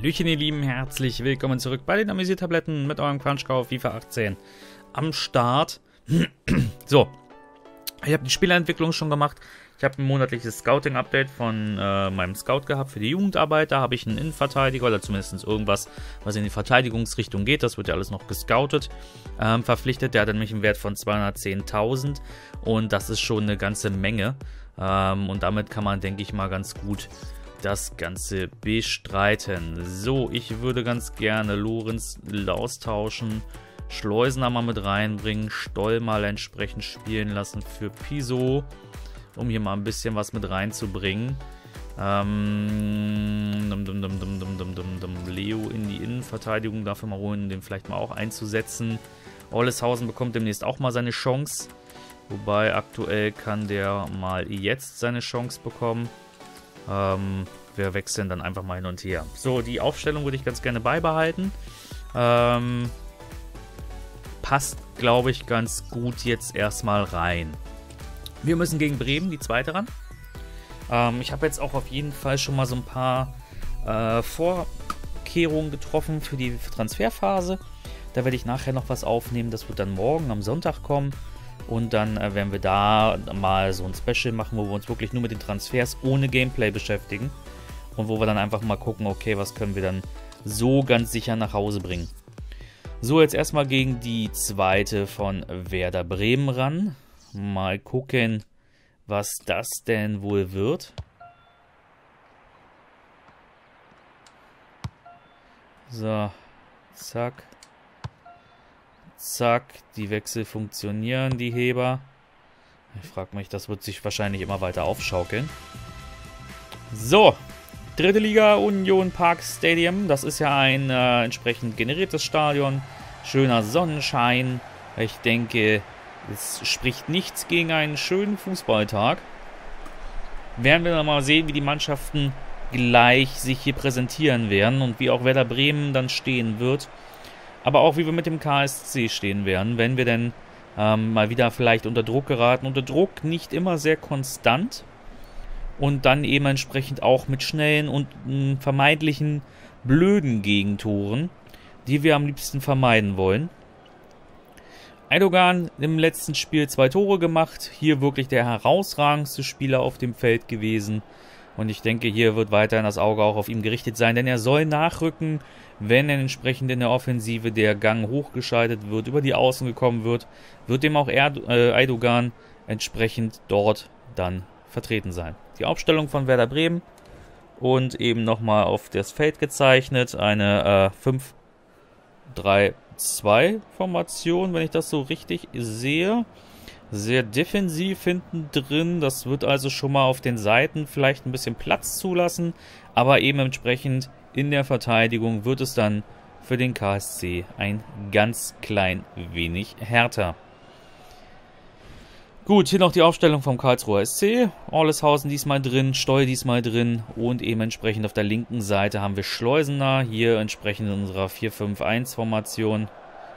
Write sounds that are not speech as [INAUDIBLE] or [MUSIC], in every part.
Hallöchen ihr Lieben, herzlich willkommen zurück bei den Amüsiertabletten mit eurem Crunchkauf FIFA 18 am Start. [CLEARS THROAT] so, ich habe die Spielentwicklung schon gemacht. Ich habe ein monatliches Scouting-Update von äh, meinem Scout gehabt für die Jugendarbeit. Da habe ich einen Innenverteidiger oder zumindest irgendwas, was in die Verteidigungsrichtung geht. Das wird ja alles noch gescoutet. Ähm, verpflichtet. Der hat nämlich einen Wert von 210.000 und das ist schon eine ganze Menge. Ähm, und damit kann man, denke ich mal, ganz gut das Ganze bestreiten. So, ich würde ganz gerne Lorenz austauschen, Schleusener mal mit reinbringen, Stoll mal entsprechend spielen lassen für Piso, um hier mal ein bisschen was mit reinzubringen. Ähm, dum, dum, dum, Leo in die Innenverteidigung dafür mal holen, den vielleicht mal auch einzusetzen. Olleshausen bekommt demnächst auch mal seine Chance. Wobei aktuell kann der mal jetzt seine Chance bekommen. Ähm, wir wechseln dann einfach mal hin und her. So, die Aufstellung würde ich ganz gerne beibehalten. Ähm, passt, glaube ich, ganz gut jetzt erstmal rein. Wir müssen gegen Bremen, die zweite ran. Ähm, ich habe jetzt auch auf jeden Fall schon mal so ein paar äh, Vorkehrungen getroffen für die Transferphase. Da werde ich nachher noch was aufnehmen. Das wird dann morgen am Sonntag kommen. Und dann äh, werden wir da mal so ein Special machen, wo wir uns wirklich nur mit den Transfers ohne Gameplay beschäftigen. Und wo wir dann einfach mal gucken, okay, was können wir dann so ganz sicher nach Hause bringen. So, jetzt erstmal gegen die zweite von Werder Bremen ran. Mal gucken, was das denn wohl wird. So, zack. Zack, die Wechsel funktionieren, die Heber. Ich frage mich, das wird sich wahrscheinlich immer weiter aufschaukeln. So, dritte Liga Union Park Stadium. Das ist ja ein äh, entsprechend generiertes Stadion. Schöner Sonnenschein. Ich denke, es spricht nichts gegen einen schönen Fußballtag. Werden wir dann mal sehen, wie die Mannschaften gleich sich hier präsentieren werden und wie auch Werder Bremen dann stehen wird aber auch wie wir mit dem KSC stehen werden, wenn wir denn ähm, mal wieder vielleicht unter Druck geraten. Unter Druck nicht immer sehr konstant und dann eben entsprechend auch mit schnellen und mh, vermeintlichen blöden Gegentoren, die wir am liebsten vermeiden wollen. Eidogan im letzten Spiel zwei Tore gemacht, hier wirklich der herausragendste Spieler auf dem Feld gewesen. Und ich denke, hier wird weiterhin das Auge auch auf ihn gerichtet sein, denn er soll nachrücken, wenn entsprechend in der Offensive der Gang hochgeschaltet wird, über die Außen gekommen wird, wird dem auch äh, Eidogan entsprechend dort dann vertreten sein. Die Aufstellung von Werder Bremen und eben nochmal auf das Feld gezeichnet, eine äh, 5-3-2 Formation, wenn ich das so richtig sehe. Sehr defensiv hinten drin, das wird also schon mal auf den Seiten vielleicht ein bisschen Platz zulassen, aber eben entsprechend in der Verteidigung wird es dann für den KSC ein ganz klein wenig härter. Gut, hier noch die Aufstellung vom Karlsruher SC. Orleshausen diesmal drin, Stoll diesmal drin und eben entsprechend auf der linken Seite haben wir Schleusener. Hier entsprechend in unserer 4-5-1-Formation.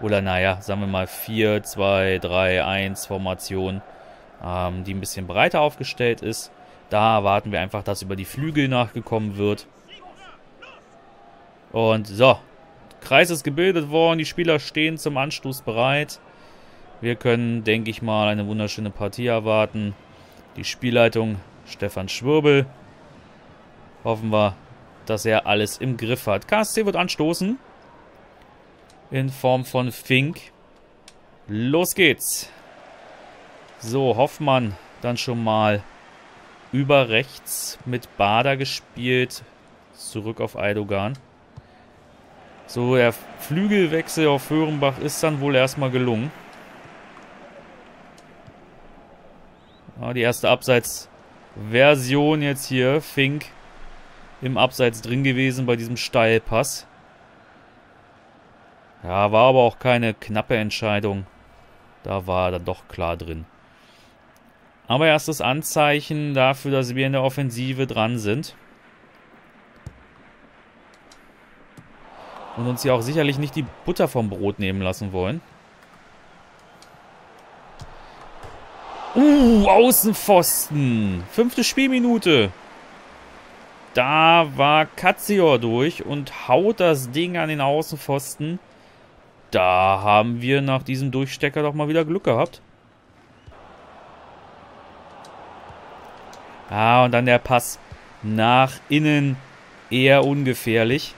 Oder naja, sagen wir mal 4-2-3-1-Formation, ähm, die ein bisschen breiter aufgestellt ist. Da erwarten wir einfach, dass über die Flügel nachgekommen wird. Und so, Kreis ist gebildet worden, die Spieler stehen zum Anstoß bereit. Wir können, denke ich mal, eine wunderschöne Partie erwarten. Die Spielleitung Stefan Schwirbel. Hoffen wir, dass er alles im Griff hat. KSC wird anstoßen. In Form von Fink. Los geht's. So, Hoffmann dann schon mal über rechts mit Bader gespielt. Zurück auf Eidogan. So, der Flügelwechsel auf Hörenbach ist dann wohl erstmal gelungen. Ja, die erste Abseits-Version jetzt hier. Fink im Abseits drin gewesen bei diesem Steilpass. Ja, war aber auch keine knappe Entscheidung. Da war er dann doch klar drin. Aber erstes Anzeichen dafür, dass wir in der Offensive dran sind. Und uns hier auch sicherlich nicht die Butter vom Brot nehmen lassen wollen. Uh, Außenpfosten. Fünfte Spielminute. da war Katzior durch und haut das Ding an den Außenpfosten. Da haben wir nach diesem Durchstecker doch mal wieder Glück gehabt. Ah, und dann der Pass nach innen eher ungefährlich.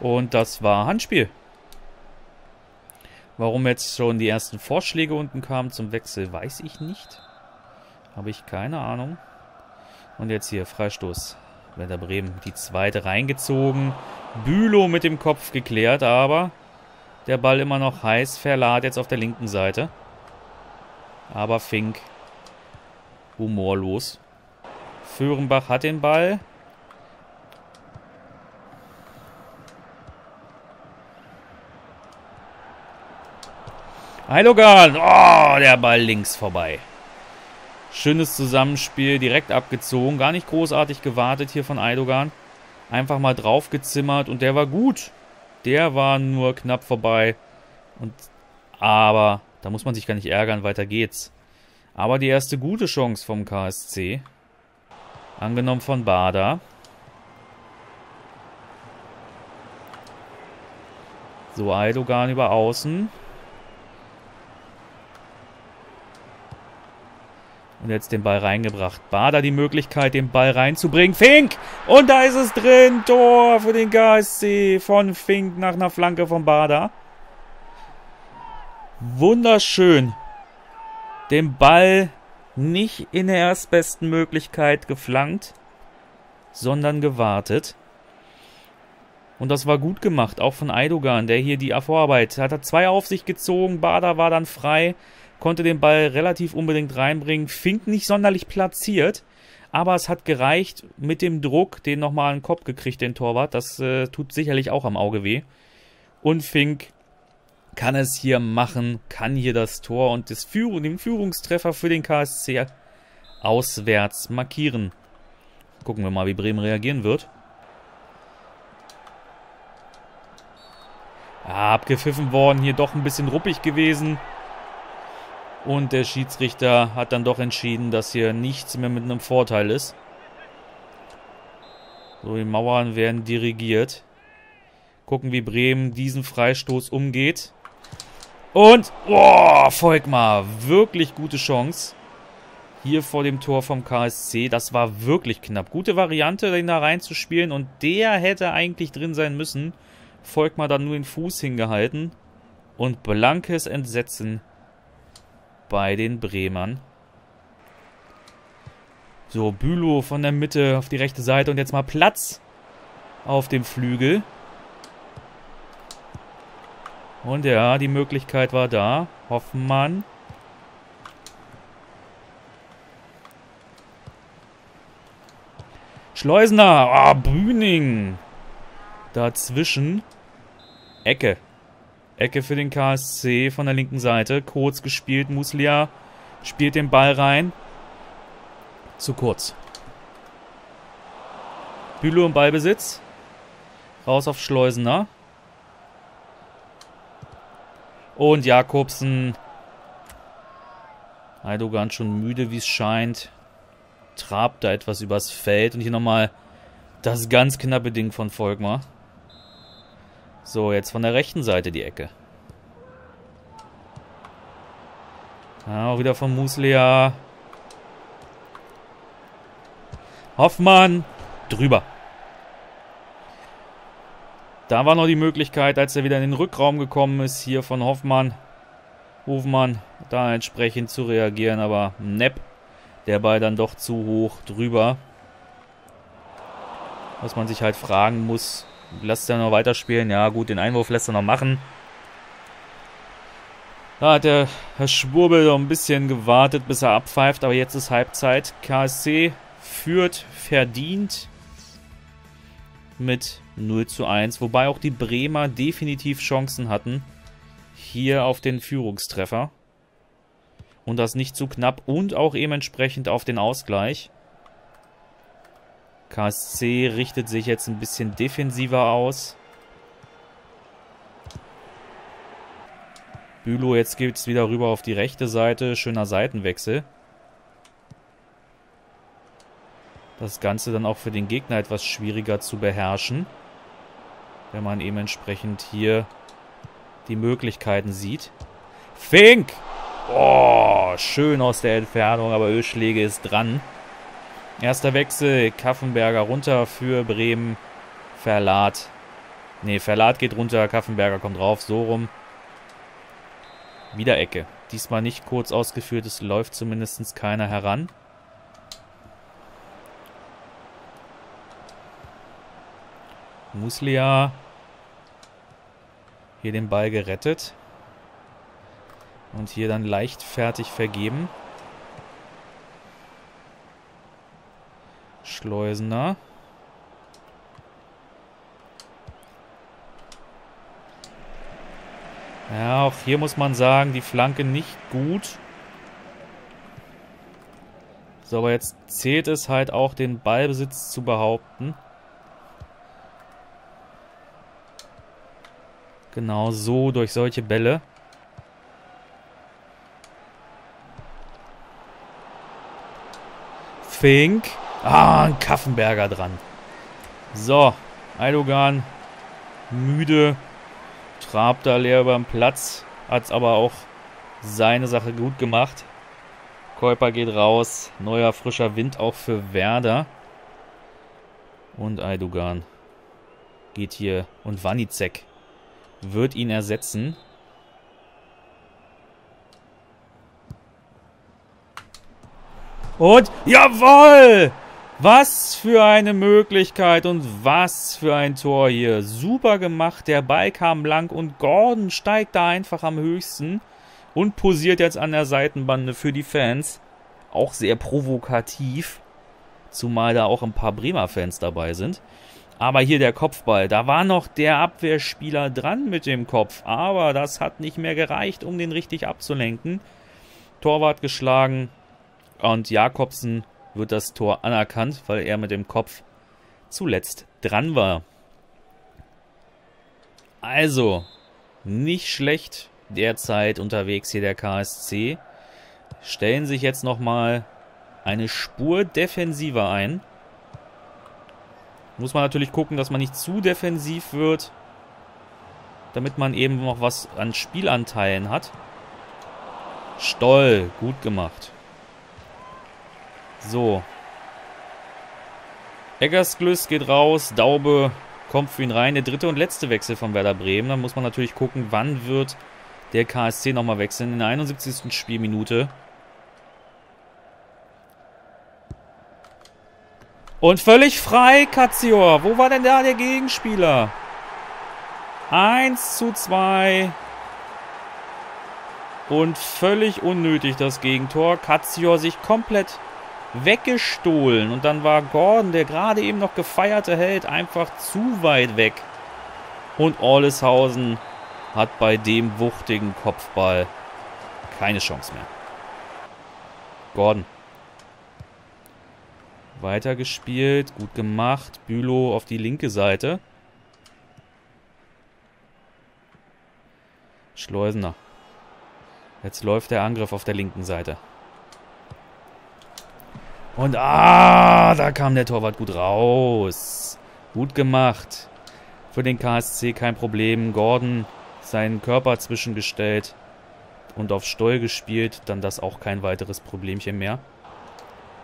Und das war Handspiel. Warum jetzt schon die ersten Vorschläge unten kamen zum Wechsel, weiß ich nicht. Habe ich keine Ahnung. Und jetzt hier Freistoß. Werder Bremen die zweite reingezogen. Bülow mit dem Kopf geklärt, aber der Ball immer noch heiß. Verlad jetzt auf der linken Seite. Aber Fink humorlos. Föhrenbach hat den Ball. Heilogan. Oh, der Ball links vorbei. Schönes Zusammenspiel, direkt abgezogen. Gar nicht großartig gewartet hier von Eidogan. Einfach mal draufgezimmert und der war gut. Der war nur knapp vorbei. Und, aber da muss man sich gar nicht ärgern, weiter geht's. Aber die erste gute Chance vom KSC. Angenommen von Bader. So, Eidogan über außen. Und jetzt den Ball reingebracht. Bader die Möglichkeit, den Ball reinzubringen. Fink! Und da ist es drin. Tor für den KSC von Fink nach einer Flanke von Bader. Wunderschön. Den Ball nicht in der erstbesten Möglichkeit geflankt, sondern gewartet. Und das war gut gemacht, auch von Eidogan, der hier die Vorarbeit hat. Er zwei auf sich gezogen, Bader war dann frei konnte den Ball relativ unbedingt reinbringen. Fink nicht sonderlich platziert, aber es hat gereicht mit dem Druck, den nochmal den Kopf gekriegt, den Torwart. Das äh, tut sicherlich auch am Auge weh. Und Fink kann es hier machen, kann hier das Tor und das Führ den Führungstreffer für den KSC auswärts markieren. Gucken wir mal, wie Bremen reagieren wird. Ja, abgepfiffen worden, hier doch ein bisschen ruppig gewesen. Und der Schiedsrichter hat dann doch entschieden, dass hier nichts mehr mit einem Vorteil ist. So, die Mauern werden dirigiert. Gucken, wie Bremen diesen Freistoß umgeht. Und, boah, Volkmar, wirklich gute Chance. Hier vor dem Tor vom KSC, das war wirklich knapp. Gute Variante, den da reinzuspielen und der hätte eigentlich drin sein müssen. Volkmar dann nur den Fuß hingehalten. Und blankes Entsetzen bei den Bremern. So, Bülow von der Mitte auf die rechte Seite und jetzt mal Platz auf dem Flügel. Und ja, die Möglichkeit war da. Hoffmann. Schleusener. Ah, oh, Brüning. Dazwischen. Ecke. Ecke für den KSC von der linken Seite. Kurz gespielt. Muslia spielt den Ball rein. Zu kurz. Bülow im Ballbesitz. Raus auf Schleusener. Und Jakobsen. Heidogan schon müde, wie es scheint. Trabt da etwas übers Feld. Und hier nochmal das ganz knappe Ding von Volkmar. So, jetzt von der rechten Seite die Ecke. Ja, auch wieder von Muslea. Hoffmann. Drüber. Da war noch die Möglichkeit, als er wieder in den Rückraum gekommen ist, hier von Hoffmann, Hofmann, da entsprechend zu reagieren. Aber Nepp, der Ball dann doch zu hoch drüber. Was man sich halt fragen muss, Lässt er noch weiterspielen? Ja, gut, den Einwurf lässt er noch machen. Da hat der Herr Schwurbel noch ein bisschen gewartet, bis er abpfeift, aber jetzt ist Halbzeit. KSC führt verdient mit 0 zu 1, wobei auch die Bremer definitiv Chancen hatten hier auf den Führungstreffer. Und das nicht zu knapp und auch eben entsprechend auf den Ausgleich. KSC richtet sich jetzt ein bisschen defensiver aus. Bülow, jetzt geht es wieder rüber auf die rechte Seite. Schöner Seitenwechsel. das Ganze dann auch für den Gegner etwas schwieriger zu beherrschen. Wenn man eben entsprechend hier die Möglichkeiten sieht. Fink! Oh, schön aus der Entfernung, aber Ölschläge ist dran. Erster Wechsel, Kaffenberger runter für Bremen. Verlat. Ne, Verlat geht runter, Kaffenberger kommt drauf, so rum. Wieder Ecke. Diesmal nicht kurz ausgeführt, es läuft zumindest keiner heran. Muslia hier den Ball gerettet. Und hier dann leichtfertig vergeben. Schleusener. Ja, auch hier muss man sagen, die Flanke nicht gut. So, aber jetzt zählt es halt auch, den Ballbesitz zu behaupten. Genau so, durch solche Bälle. Fink. Ah, ein Kaffenberger dran. So, Eidogan müde, trabt da leer über den Platz, hat aber auch seine Sache gut gemacht. Käuper geht raus, neuer frischer Wind auch für Werder. Und Eidogan geht hier und Wanizek wird ihn ersetzen. Und jawoll! Was für eine Möglichkeit und was für ein Tor hier. Super gemacht, der Ball kam blank und Gordon steigt da einfach am höchsten und posiert jetzt an der Seitenbande für die Fans. Auch sehr provokativ, zumal da auch ein paar Bremer Fans dabei sind. Aber hier der Kopfball, da war noch der Abwehrspieler dran mit dem Kopf, aber das hat nicht mehr gereicht, um den richtig abzulenken. Torwart geschlagen, und Jakobsen wird das Tor anerkannt, weil er mit dem Kopf zuletzt dran war. Also, nicht schlecht derzeit unterwegs hier der KSC. Stellen sich jetzt nochmal eine Spur defensiver ein. Muss man natürlich gucken, dass man nicht zu defensiv wird, damit man eben noch was an Spielanteilen hat. Stoll, gut gemacht. So. Eggersglüss geht raus. Daube kommt für ihn rein. Der dritte und letzte Wechsel von Werder Bremen. Da muss man natürlich gucken, wann wird der KSC nochmal wechseln. In der 71. Spielminute. Und völlig frei, Katzior. Wo war denn da der Gegenspieler? 1 zu 2. Und völlig unnötig das Gegentor. Katzior sich komplett weggestohlen. Und dann war Gordon, der gerade eben noch gefeierte Held, einfach zu weit weg. Und Orleshausen hat bei dem wuchtigen Kopfball keine Chance mehr. Gordon. Weitergespielt, gut gemacht. Bülow auf die linke Seite. Schleusener. Jetzt läuft der Angriff auf der linken Seite. Und ah, da kam der Torwart gut raus. Gut gemacht. Für den KSC kein Problem. Gordon seinen Körper zwischengestellt und auf Stoll gespielt. Dann das auch kein weiteres Problemchen mehr.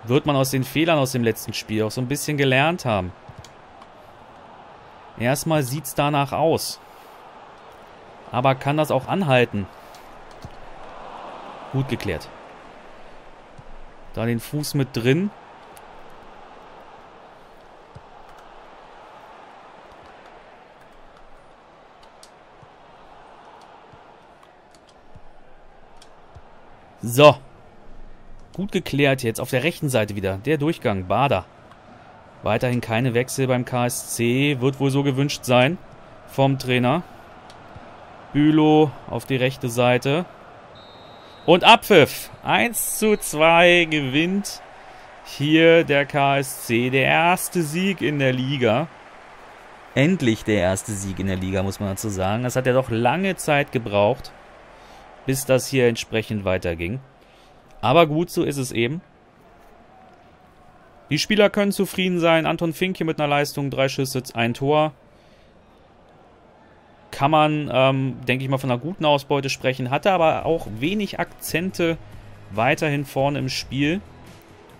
Wird man aus den Fehlern aus dem letzten Spiel auch so ein bisschen gelernt haben. Erstmal sieht es danach aus. Aber kann das auch anhalten? Gut geklärt. Da den Fuß mit drin. So. Gut geklärt jetzt. Auf der rechten Seite wieder. Der Durchgang. Bader. Weiterhin keine Wechsel beim KSC. Wird wohl so gewünscht sein. Vom Trainer. Bülow auf die rechte Seite. Und Abpfiff. 1 zu 2 gewinnt hier der KSC. Der erste Sieg in der Liga. Endlich der erste Sieg in der Liga, muss man dazu sagen. Das hat ja doch lange Zeit gebraucht, bis das hier entsprechend weiterging. Aber gut, so ist es eben. Die Spieler können zufrieden sein. Anton Fink hier mit einer Leistung, drei Schüsse, ein Tor. Kann man, ähm, denke ich mal, von einer guten Ausbeute sprechen. Hatte aber auch wenig Akzente weiterhin vorne im Spiel.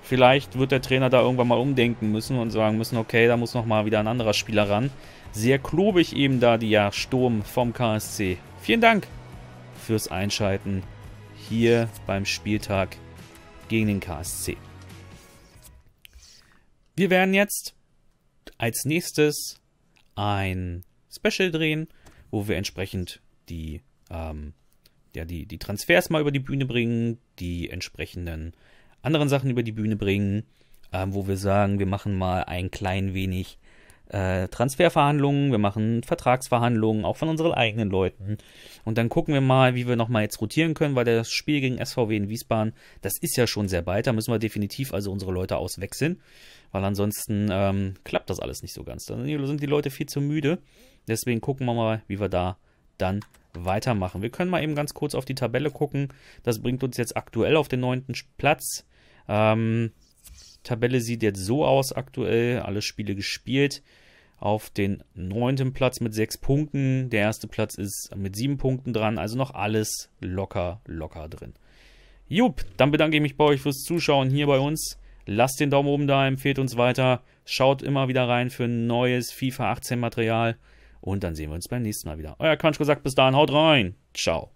Vielleicht wird der Trainer da irgendwann mal umdenken müssen und sagen müssen, okay, da muss nochmal wieder ein anderer Spieler ran. Sehr klobig eben da die ja, Sturm vom KSC. Vielen Dank fürs Einschalten hier beim Spieltag gegen den KSC. Wir werden jetzt als nächstes ein Special drehen, wo wir entsprechend die, ähm, ja, die, die Transfers mal über die Bühne bringen, die entsprechenden anderen Sachen über die Bühne bringen, ähm, wo wir sagen, wir machen mal ein klein wenig äh, Transferverhandlungen, wir machen Vertragsverhandlungen, auch von unseren eigenen Leuten. Und dann gucken wir mal, wie wir nochmal jetzt rotieren können, weil das Spiel gegen SVW in Wiesbaden, das ist ja schon sehr bald. Da müssen wir definitiv also unsere Leute auswechseln, weil ansonsten ähm, klappt das alles nicht so ganz. Dann sind die Leute viel zu müde. Deswegen gucken wir mal, wie wir da dann weitermachen. Wir können mal eben ganz kurz auf die Tabelle gucken. Das bringt uns jetzt aktuell auf den neunten Platz. Ähm, Tabelle sieht jetzt so aus aktuell, alle Spiele gespielt. Auf den neunten Platz mit sechs Punkten. Der erste Platz ist mit sieben Punkten dran. Also noch alles locker, locker drin. Jupp, dann bedanke ich mich bei euch fürs Zuschauen hier bei uns. Lasst den Daumen oben da, empfehlt uns weiter. Schaut immer wieder rein für neues FIFA 18 Material. Und dann sehen wir uns beim nächsten Mal wieder. Euer Quatsch gesagt, bis dahin, haut rein. Ciao.